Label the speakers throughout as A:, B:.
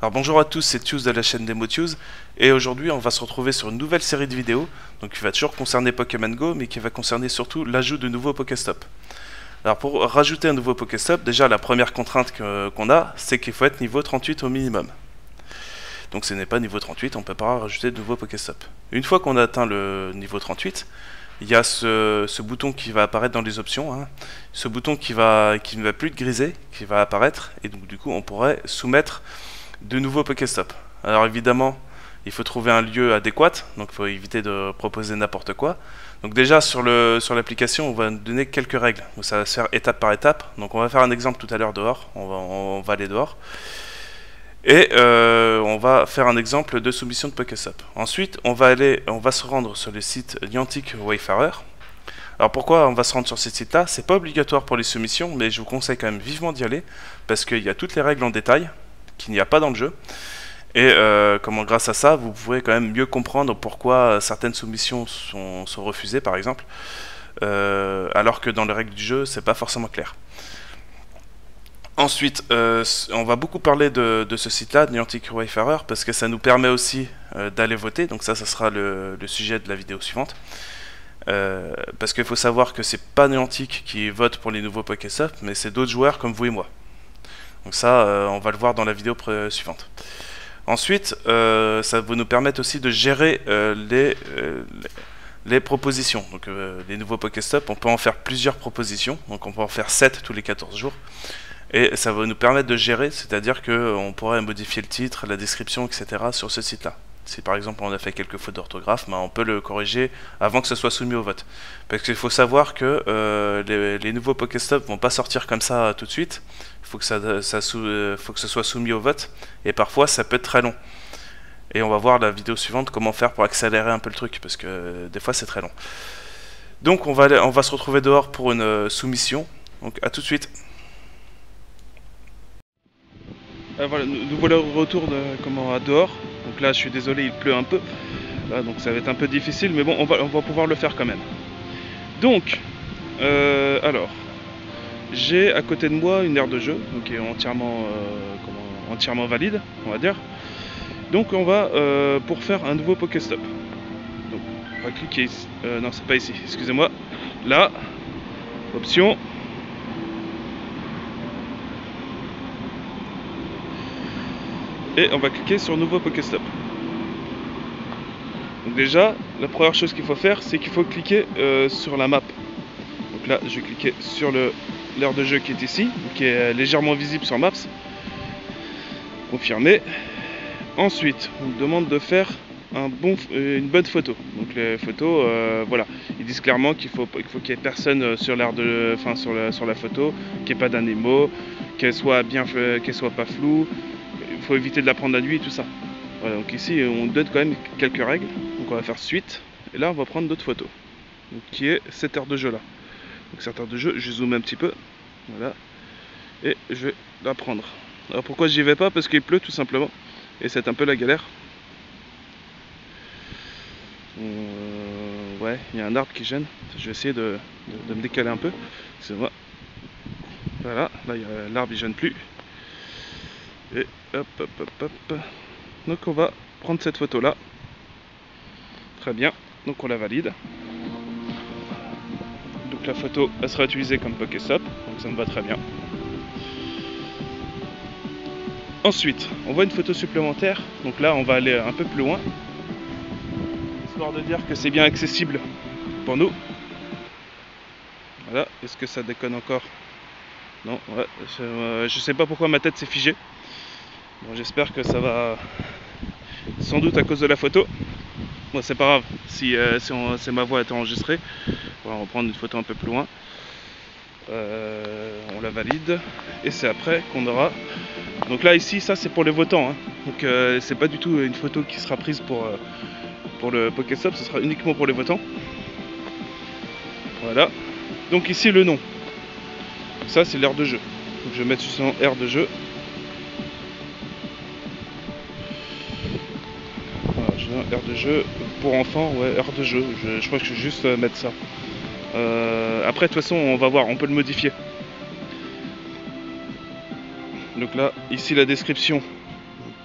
A: Alors bonjour à tous, c'est Tues de la chaîne DemoTues et aujourd'hui on va se retrouver sur une nouvelle série de vidéos donc qui va toujours concerner Pokémon Go mais qui va concerner surtout l'ajout de nouveaux Pokéstop. Alors pour rajouter un nouveau Pokéstop, déjà la première contrainte qu'on a c'est qu'il faut être niveau 38 au minimum. Donc ce n'est pas niveau 38, on ne peut pas rajouter de nouveaux Pokéstop. Une fois qu'on a atteint le niveau 38, il y a ce, bouton qui va apparaître dans les options, hein. ce bouton qui, va, ne va plus être grisé, qui va apparaître et donc du coup on pourrait soumettre de nouveaux Pokéstop. Alors évidemment, il faut trouver un lieu adéquat, donc il faut éviter de proposer n'importe quoi. Donc déjà sur l'application, on va donner quelques règles. Donc ça va se faire étape par étape. Donc on va faire un exemple tout à l'heure dehors. On va, on va aller dehors. Et euh, on va faire un exemple de soumission de Pokéstop. Ensuite, on va aller, on va se rendre sur le site Niantic Wayfarer. Alors pourquoi on va se rendre sur ce site-là? C'est pas obligatoire pour les soumissions, mais je vous conseille quand même vivement d'y aller parce qu'il y a toutes les règles en détail qu'il n'y a pas dans le jeu. Et euh, comment grâce à ça, vous pourrez quand même mieux comprendre pourquoi certaines soumissions sont, refusées, par exemple, euh, alors que dans les règles du jeu, c'est pas forcément clair. Ensuite, euh, on va beaucoup parler de, ce site-là, Niantic Wayfarer, parce que ça nous permet aussi d'aller voter. Donc ça, ça sera le, sujet de la vidéo suivante. parce qu'il faut savoir que c'est pas Niantic qui vote pour les nouveaux Pokéstop, mais c'est d'autres joueurs comme vous et moi. Donc ça, euh, on va le voir dans la vidéo suivante. Ensuite, euh, ça va nous permettre aussi de gérer euh, les, propositions. Donc les nouveaux Pokéstop, on peut en faire plusieurs propositions. Donc on peut en faire 7 tous les 14 jours. Et ça va nous permettre de gérer, c'est-à-dire qu'on pourrait modifier le titre, la description, etc. sur ce site-là. Si par exemple on a fait quelques fautes d'orthographe, on peut le corriger avant que ce soit soumis au vote. Parce qu'il faut savoir que euh, les, nouveaux Pokéstop vont pas sortir comme ça tout de suite. Il faut, que ça, euh, ce soit soumis au vote. Et parfois ça peut être très long. Et on va voir la vidéo suivante comment faire pour accélérer un peu le truc. Parce que euh, des fois c'est très long. Donc on va, se retrouver dehors pour une soumission. Donc à tout de suite. voilà, nous, voilà au retour de, comment, à dehors. Donc là, je suis désolé, il pleut un peu. donc ça va être un peu difficile, mais bon, on va, on va pouvoir le faire quand même. Donc, euh, alors, j'ai à côté de moi une aire de jeu, qui est entièrement, euh, entièrement valide, on va dire. Donc on va, euh, pour faire un nouveau Pokéstop. Donc, on va cliquer ici. non, c'est pas ici, excusez-moi. Là, option, et on va cliquer sur nouveau Pokéstop. Donc déjà, la première chose qu'il faut faire, c'est qu'il faut cliquer euh, sur la map. Donc là, je vais cliquer sur l'aire de jeu qui est ici, qui est légèrement visible sur Maps. Confirmer. Ensuite, on me demande de faire euh, une bonne photo. Donc les photos, euh, voilà, ils disent clairement qu'il faut qu'il faut n'y ait personne sur de, la, sur la photo, qu'il n'y ait pas d'animaux, qu'elle soit bien, qu'elle soit pas floue, il faut éviter de la prendre la nuit et tout ça. Donc ici on donne quand même quelques règles. Donc on va faire suite. Et là on va prendre d'autres photos. Donc, qui est cette aire de jeu là. Donc cette aire de jeu, je zoome un petit peu. Voilà. Et je vais la prendre. Alors pourquoi j'y vais pas? Parce qu'il pleut tout simplement. Et c'est un peu la galère. Euh, ouais, il y a un arbre qui gêne. Je vais essayer de, me décaler un peu. C'est moi. Voilà, là l'arbre il gêne plus. Et hop, hop, hop, hop. Donc on va prendre cette photo là. Très bien. Donc on la valide. Donc la photo elle sera utilisée comme Pokéstop. Donc ça me va très bien. Ensuite, on voit une photo supplémentaire. Donc là, on va aller un peu plus loin. Histoire de dire que c'est bien accessible pour nous. Voilà. Est-ce que ça déconne encore? Non. Ouais. Je, je sais pas pourquoi ma tête s'est figée. J'espère que ça va sans doute à cause de la photo. Bon, c'est pas grave si, euh, si, ma voix est enregistrée. On va reprendre une photo un peu plus loin. Euh, on la valide et c'est après qu'on aura. Donc là, ici, ça c'est pour les votants. Hein. Donc euh, c'est pas du tout une photo qui sera prise pour, pour le Pokéstop, ce sera uniquement pour les votants. Voilà. Donc ici le nom. Ça c'est l'air de jeu. Donc je vais mettre sur air de jeu. Aire de jeu pour enfants, ouais, aire de jeu. Je, crois que je vais juste euh, mettre ça. Euh, après, de toute façon, on va voir, on peut le modifier. Donc là, ici la description.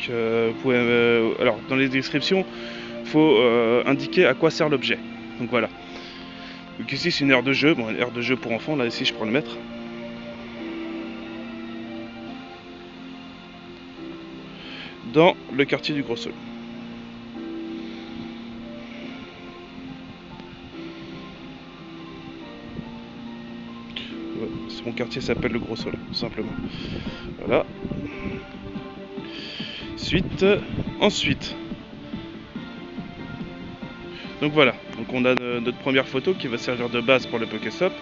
A: alors dans les descriptions, il faut indiquer à quoi sert l'objet. Donc voilà. Donc ici c'est une aire de jeu, bon une aire de jeu pour enfants, là ici je prends le mettre. Dans le quartier du Gros Sol. Mon quartier s'appelle le Gros Sol, tout simplement. Voilà. Suite. Ensuite. Donc voilà. Donc on a notre première photo qui va servir de base pour le Pokéstop.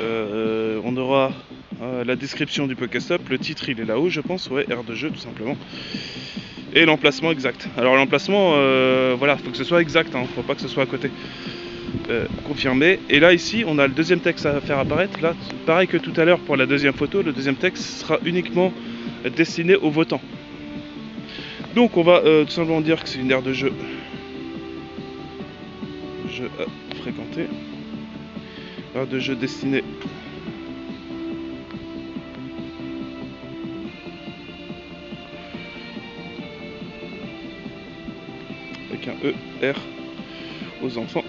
A: Euh, on aura euh, la description du Pokéstop. Le titre il est là-haut je pense. Ouais, air de jeu tout simplement. Et l'emplacement exact. Alors l'emplacement, euh, voilà, faut que ce soit exact, hein, faut pas que ce soit à côté. Euh, confirmé. Et là ici on a le deuxième texte à faire apparaître. Là, pareil que tout à l'heure pour la deuxième photo, le deuxième texte sera uniquement destiné aux votants. Donc on va euh, tout simplement dire que c'est une aire de jeu. Jeu à fréquenter. Aire de jeu destinée avec un E, R aux enfants.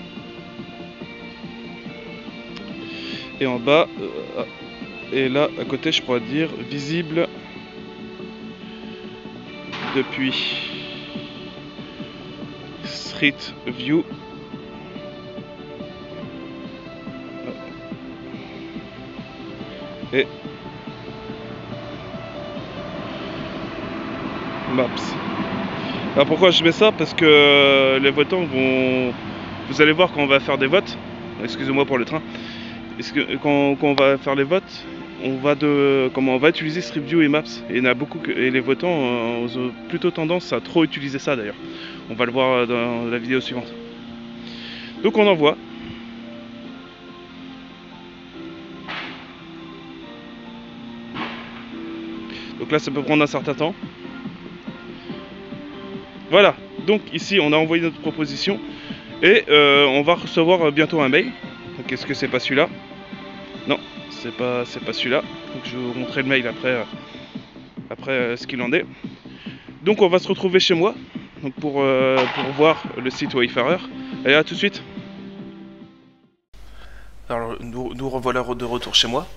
A: Et en bas euh, et là à côté je pourrais dire visible depuis Street View. Et Maps. Alors pourquoi je mets ça? Parce que les votants vont... Vous allez voir quand on va faire des votes, excusez-moi pour le train, quand, on va faire les votes, on va de comment on va utiliser Street View et Maps et les votants ont plutôt tendance à trop utiliser ça d'ailleurs. On va le voir dans la vidéo suivante. Donc on envoie. Donc là ça peut prendre un certain temps. Voilà, donc ici on a envoyé notre proposition et euh, on va recevoir bientôt un mail. Qu'est-ce que c'est pas celui-là Non, c'est pas pas celui-là. Donc je vais vous montrer le mail après euh, euh, ce qu'il en est. Donc on va se retrouver chez moi donc pour, voir le site Wayfarer. Allez à tout de suite. Alors nous, nous revoilà de retour chez moi.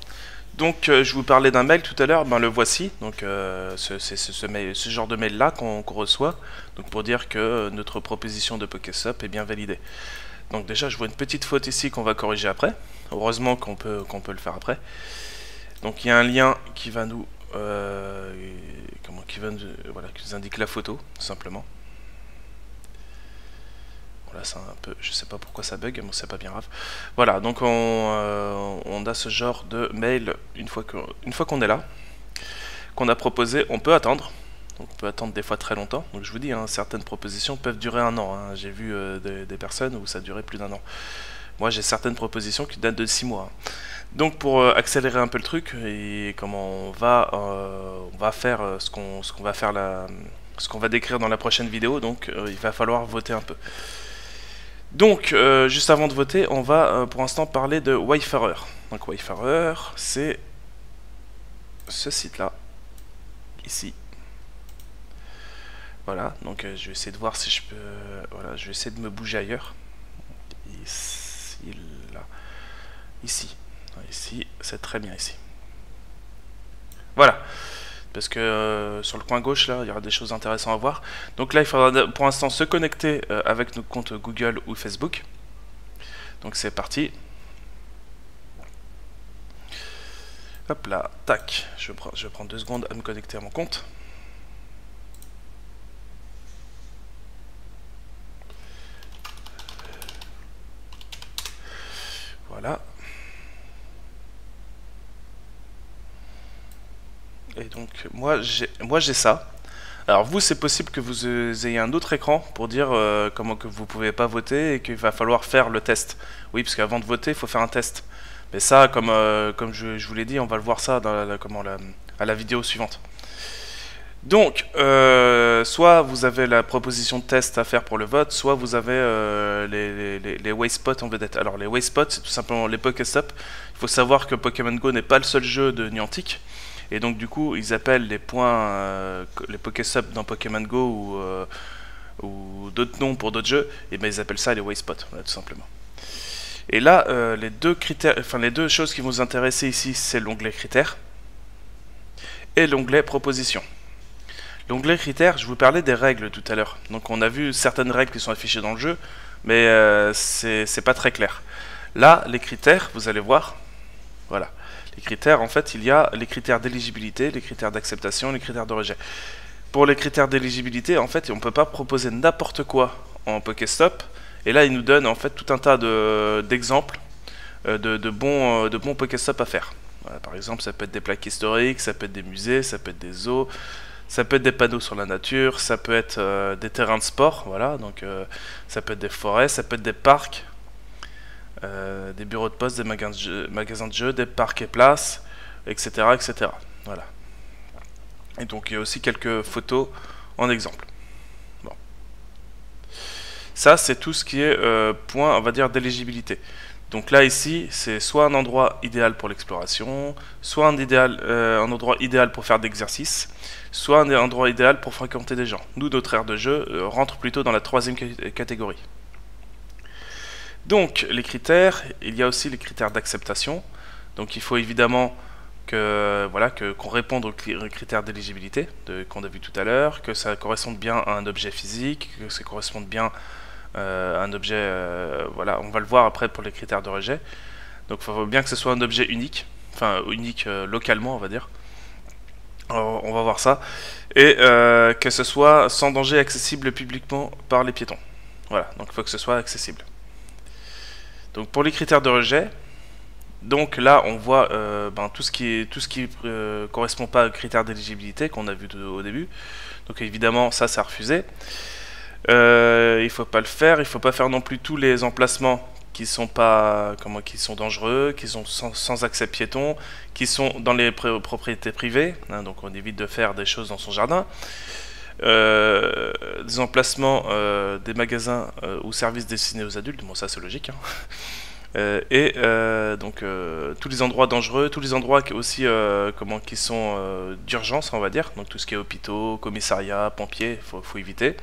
A: Donc, euh, je vous parlais d'un mail tout à l'heure, ben, le voici. Donc, euh, c'est ce, genre de mail-là qu'on reçoit, donc pour dire que notre proposition de PokéSop est bien validée. Donc déjà, je vois une petite faute ici qu'on va corriger après. Heureusement qu'on peut, qu'on peut le faire après. Donc, il y a un lien qui va nous, euh, voilà, qui nous indique la photo, tout simplement. Voilà, c'est un peu, je sais pas pourquoi ça bug, mais c'est pas bien grave. Voilà, donc euh, on, a ce genre de mail une fois qu'on est là, qu'on a proposé, on peut attendre. On peut attendre des fois très longtemps. Donc je vous dis, hein, certaines propositions peuvent durer un an. Hein. J'ai vu euh, des, personnes où ça durait plus d'un an. Moi, j'ai certaines propositions qui datent de six mois. Donc pour euh, accélérer un peu le truc et comment on va, va faire ce qu'on va faire ce qu'on va décrire dans la prochaine vidéo. Donc il va falloir voter un peu. Donc, euh, juste avant de voter, on va euh, pour l'instant parler de Wayfarer. Donc Wayfarer, c'est ce site-là, ici. Voilà, donc euh, je vais essayer de voir si je peux... Voilà, je vais essayer de me bouger ailleurs. Ici, là. Ici. Ici, c'est très bien ici. Voilà parce que euh, sur le coin gauche là il y aura des choses intéressantes à voir donc là il faudra pour l'instant se connecter euh, avec nos comptes Google ou Facebook donc c'est parti hop là tac je, prends, je vais prendre deux secondes à me connecter à mon compte voilà Et donc moi j'ai moi j'ai ça. Alors vous c'est possible que vous ayez un autre écran pour dire euh, comment que vous pouvez pas voter et qu'il va falloir faire le test. Oui parce qu'avant de voter il faut faire un test. Mais ça comme euh, comme je, vous l'ai dit on va le voir ça à la vidéo suivante. Donc, euh, soit vous avez la proposition de test à faire pour le vote, soit vous avez les, les, les, wayspots en vedette. Alors, les wayspots, c'est tout simplement les Pokéstop. Il faut savoir que Pokémon Go n'est pas le seul jeu de Niantic Et donc du coup, ils appellent les points, les Pokéstop dans Pokémon Go ou, d'autres noms pour d'autres jeux, et ben ils appellent ça les waypoints, voilà, tout simplement. Et là, les deux critères, enfin les deux choses qui vont vous intéresser ici, c'est l'onglet critères et l'onglet propositions. L'onglet critères, je vous parlais des règles tout à l'heure. Donc on a vu certaines règles qui sont affichées dans le jeu, mais euh, c'est pas très clair. Là, les critères, vous allez voir, voilà. Les critères, en fait, il y a les critères d'éligibilité, les critères d'acceptation, les critères de rejet. Pour les critères d'éligibilité, en fait, on ne peut pas proposer n'importe quoi en Pokéstop. Et là, il nous donne en fait tout un tas d'exemples euh, de, bons, euh, de bons Pokéstop à faire. par exemple, ça peut être des plaques historiques, ça peut être des musées, ça peut être des zoos, ça peut être des panneaux sur la nature, ça peut être euh, des terrains de sport, voilà, donc euh, ça peut être des forêts, ça peut être des parcs, euh, des bureaux de poste, des magasins de, jeux, des parcs et places, etc., etc. Voilà. Et donc il y a aussi quelques photos en exemple. Bon. Ça, c'est tout ce qui est point, on va dire, d'éligibilité. Donc là ici, c'est soit un endroit idéal pour l'exploration, soit un, idéal, un endroit idéal pour faire d'exercice, soit un endroit idéal pour fréquenter des gens. Nous, notre aire de jeu euh, rentre plutôt dans la troisième catégorie. Donc, les critères, il y a aussi les critères d'acceptation. Donc, il faut évidemment que voilà qu'on réponde aux critères d'éligibilité qu'on a vu tout à l'heure, que ça corresponde bien à un objet physique, que ça corresponde bien euh, un objet, euh, voilà, on va le voir après pour les critères de rejet. Donc, il faut bien que ce soit un objet unique, enfin unique localement, on va dire on va voir ça. Et euh, que ce soit sans danger accessible publiquement par les piétons. Voilà, donc il faut que ce soit accessible. Donc pour les critères de rejet, donc là on voit euh, ben, tout ce qui tout ce qui euh, correspond pas aux critères d'éligibilité qu'on a vu au début. Donc évidemment ça c'est refusé. Il faut pas le faire, il faut pas faire non plus tous les emplacements qui sont pas comment qui sont dangereux, qui sont sans, accès piéton, qui sont dans les propriétés privées, hein, donc on évite de faire des choses dans son jardin. Euh, des emplacements euh, des magasins euh, ou services destinés aux adultes, bon ça c'est logique. Hein. et donc tous les endroits dangereux, tous les endroits qui aussi comment qui sont d'urgence on va dire, donc tout ce qui est hôpitaux, commissariats, pompiers, faut, faut éviter.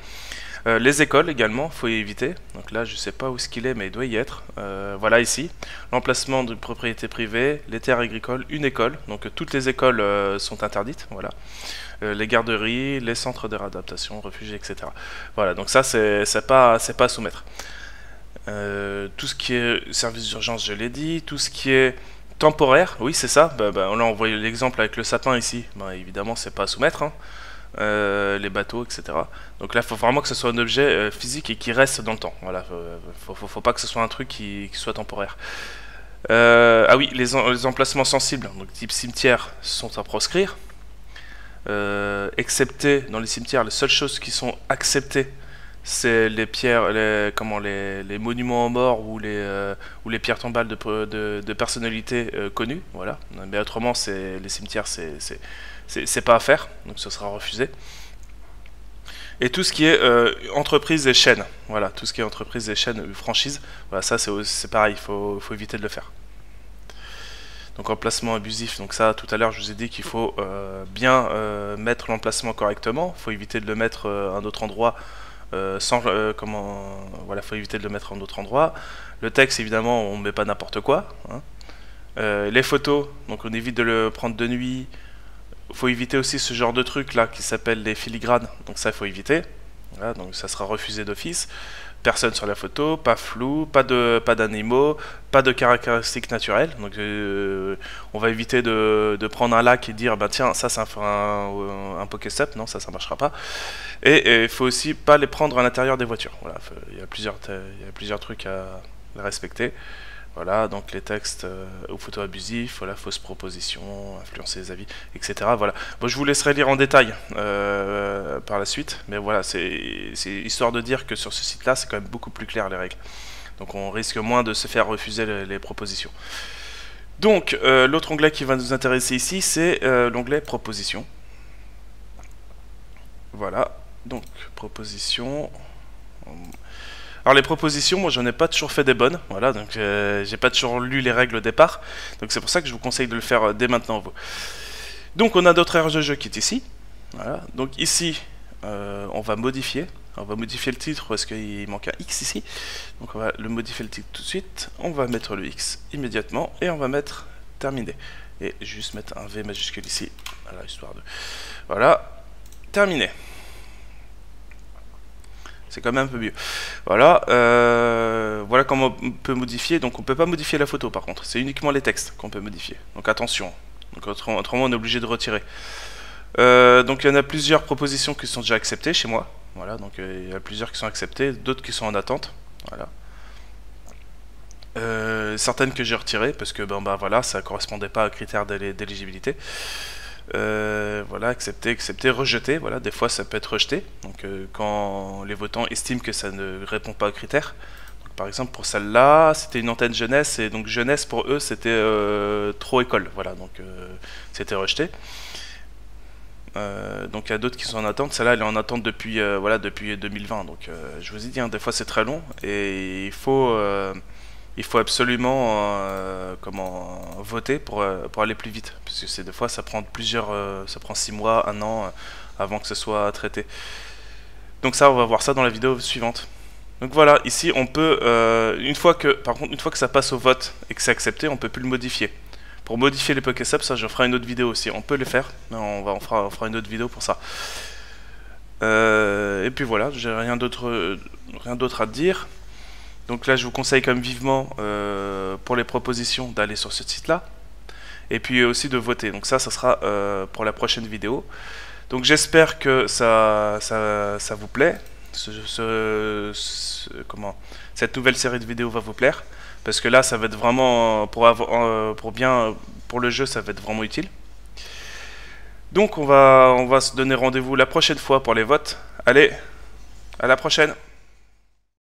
A: Euh, les écoles également, faut y éviter. Donc là, je sais pas où ce qu'il est, mais il doit y être. Euh, voilà ici, l'emplacement de propriété privée, les terres agricoles, une école. Donc toutes les écoles euh, sont interdites. Voilà. les garderies, les centres de réadaptation, réfugiés, etc. Voilà. Donc ça, c'est pas pas à soumettre. tout ce qui est service d'urgence, je l'ai dit. Tout ce qui est temporaire, oui, c'est ça. Bah, bah, on a envoyé l'exemple avec le sapin ici. Bah, évidemment, c'est pas à soumettre. Hein. Euh, les bateaux, etc. Donc là, il faut vraiment que ce soit un objet euh, physique et qui reste dans le temps. Voilà, faut, faut, pas que ce soit un truc qui, soit temporaire. Euh, ah oui, les, emplacements sensibles, donc type cimetière, sont à proscrire. excepté dans les cimetières, les seules choses qui sont acceptées, c'est les pierres, les, comment, les, monuments aux morts ou les, ou les pierres tombales de, de, personnalités connues. Voilà. Mais autrement, les cimetières, c'est c'est pas à faire, donc ce sera refusé. Et tout ce qui est euh, entreprise et chaîne, voilà, tout ce qui est entreprise et chaîne franchise, voilà, ça c'est pareil, il faut, éviter de le faire. Donc emplacement abusif, donc ça tout à l'heure je vous ai dit qu'il faut euh, bien euh, mettre l'emplacement correctement, il faut éviter de le mettre à un autre endroit sans comment voilà, faut éviter de le mettre à un autre endroit. Le texte évidemment on met pas n'importe quoi. Hein. les photos, donc on évite de le prendre de nuit, faut éviter aussi ce genre de truc là qui s'appelle les filigranes. Donc ça, faut éviter. donc ça sera refusé d'office. Personne sur la photo, pas flou, pas de pas d'animaux, pas de caractéristiques naturelles. Donc euh, on va éviter de, de, prendre un lac et dire bah tiens ça c'est un, un, Pokéstop, non ça ça marchera pas. Et il faut aussi pas les prendre à l'intérieur des voitures. Voilà, il y a plusieurs il y a plusieurs trucs à respecter. Voilà, donc les textes euh, aux photos abusives, voilà, fausses propositions, influencer les avis, etc. Voilà. Bon, je vous laisserai lire en détail euh, par la suite, mais voilà, c'est histoire de dire que sur ce site-là, c'est quand même beaucoup plus clair les règles. Donc on risque moins de se faire refuser les, propositions. Donc, euh, l'autre onglet qui va nous intéresser ici, c'est l'onglet propositions. Voilà, donc propositions. Alors les propositions, moi j'en ai pas toujours fait des bonnes, voilà, donc euh, j'ai pas toujours lu les règles au départ, donc c'est pour ça que je vous conseille de le faire euh, dès maintenant. Donc on a notre aire de jeu qui est ici. Voilà. Donc ici, euh, on va modifier. On va modifier le titre parce qu'il manque un X ici. Donc on va le modifier le titre tout de suite. On va mettre le X immédiatement et on va mettre terminé. Et juste mettre un V majuscule ici. Voilà, histoire de... Voilà, terminé. C'est quand même un peu mieux. Voilà, euh, voilà comment on peut modifier. Donc on peut pas modifier la photo par contre. C'est uniquement les textes qu'on peut modifier. Donc attention. Autrement, on est obligé de retirer. Euh, donc il y en a plusieurs propositions qui sont déjà acceptées chez moi. Voilà, donc euh, il y a plusieurs qui sont acceptées, d'autres qui sont en attente. Voilà. certaines que j'ai retirées parce que ben, ben voilà, ça correspondait pas aux critères d'éligibilité. Euh, voilà, accepter, accepter, rejeter. Voilà, des fois ça peut être rejeté. Donc euh, quand les votants estiment que ça ne répond pas aux critères. par exemple pour celle-là, c'était une antenne jeunesse et donc jeunesse pour eux c'était euh, trop école. Voilà, donc c'était rejeté. donc il y a d'autres qui sont en attente. Celle-là, elle est en attente depuis, voilà, depuis 2020. Donc je vous ai dit, hein, des fois c'est très long et il faut il faut absolument euh, voter pour, euh, pour aller plus vite. Parce que c'est des fois ça prend plusieurs euh, ça prend six mois un an avant que ce soit traité. Donc ça on va voir ça dans la vidéo suivante. Donc voilà ici on peut une fois que par contre une fois que ça passe au vote et que c'est accepté on peut plus le modifier. Pour modifier les Pokéceps ça je ferai une autre vidéo aussi. On peut le faire mais on va on fera une autre vidéo pour ça. Et puis voilà j'ai rien d'autre rien d'autre à dire donc là, je vous conseille quand même vivement euh, pour les propositions d'aller sur ce site-là. Et puis aussi de voter. Donc ça, ça sera euh, pour la prochaine vidéo. Donc j'espère que ça, ça, vous plaît. comment Cette nouvelle série de vidéos va vous plaire. Parce que là, ça va être vraiment, pour, euh, pour, bien, pour le jeu, ça va être vraiment utile. Donc on va, on va se donner rendez-vous la prochaine fois pour les votes. Allez, à la prochaine